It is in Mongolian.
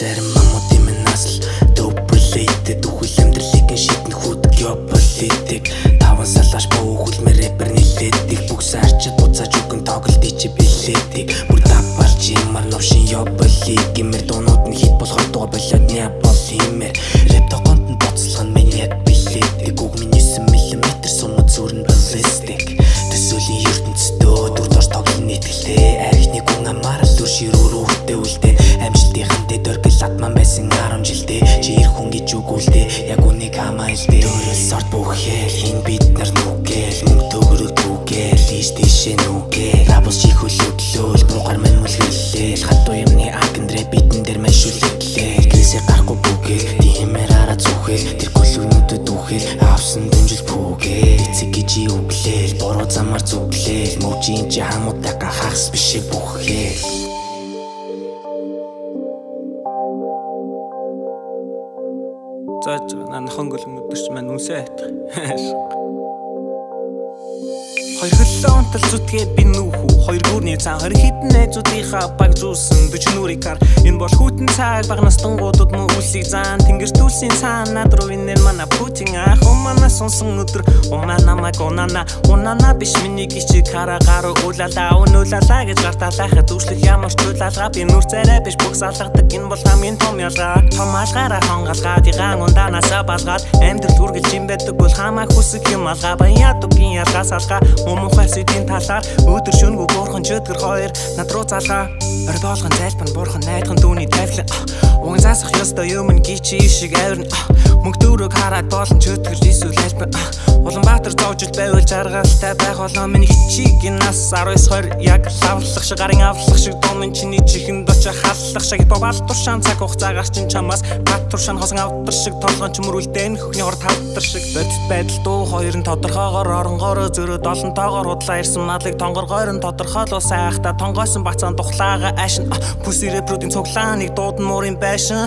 Derim ёболиг гэмэр дуунууд нь хит болохоор дуга болоод няпол химэр рэп тогонд нь боцлох нь минь яг билетик үг минь 9 мм сумд зүрн баллистик. Төсөөлийн ертөнцийн дүр дор тоглон нийтгэлтэй архины гүн амаар дүр ширүүр үрдэ үлдээ үнийг хамаалдэ дөрөс сорт бүхэл. Хин бид нар нүгэл мөнгө төгрөг түгэл. Ийш тийшээ нүгэл. Рабус чи хөлөглөөл буугар мэн мүлгэллээл хатуу юмны агндрэ бидэн дээр маш үлэглээ гисээ гарахгүй бүгэ тиймэр ара зүхэл. Тэр гөлөөнүүдэд үхэл. Авсан дэмжил бүгэ эцэг гэж үглээл буруу замаар зүглээл. Мөвжийн чи хамуудаа гахаас бишээ бүхэл зааж байгаа. Наа хонгол өдөрч маань үнсээ айтах. Хоёр хөлөө унтал зүтгээ би нүүхүү Хоёр гүрний цаан хоёр хитэн найзуудынхаа баг зүүсэн Дөч нүрийг хар Энэ бол хүүтэн цаг баг настангуудад мөн үлсийг заан Тэнгэр түлсийн цаан над руу инээр мана Путин ах умана сонсон өдөр. Умана намайг унана. Унана биш миний гिचиг хара гару. Уулала Өнөөлала гэж гарталахад Дүршлэх ямар ч чуулалгаа Би нүр царай биш бүгс алгадаг Энэ бол хамгийн том ялгаа. Том алгаараа хонгалгаад Игаан ундаанасаа балгаад Амьдрал үргэлж юм байдаг бол хамаа хүсэх юм алгаа Баяа дугийн ялгаас алгаа Мумухай сэдийн талаар өдөр шөнөгүй буурхан чөтгөр хоёр. Над руу залгаа Ор болгон зайлбар буурхан найдхан дүүний тавилан Уган засах ёстой юм гिचи шиг авирна. Мөнгө дөрөг хараад болон чөтгөр эсвэл альбан Улаанбаатар зоожил байвал жаргалтай байх болоо. Миний хичиг нас 19 20 яг лавлах шиг гарын авлах шиг домын чиний чихэнд очиж халлах шиг бабал туршаан цаг хугацаагаар чин чамаас бат туршаан хосон авдар шиг толгойн чөмрүүлдэ энэ хөхний хор тавдар шиг. Бодит байдал дуу хоёр нь тодорхойгоор оронгороо зөрөөд олон тоогоор худлаа ирсэн малыг тонгоргойр нь тодорхойлоо. Сайхта тонгойсон бацаан тухлаага ашин бүс ирэпрүүдийн цуглааныг дуудан муурын байшин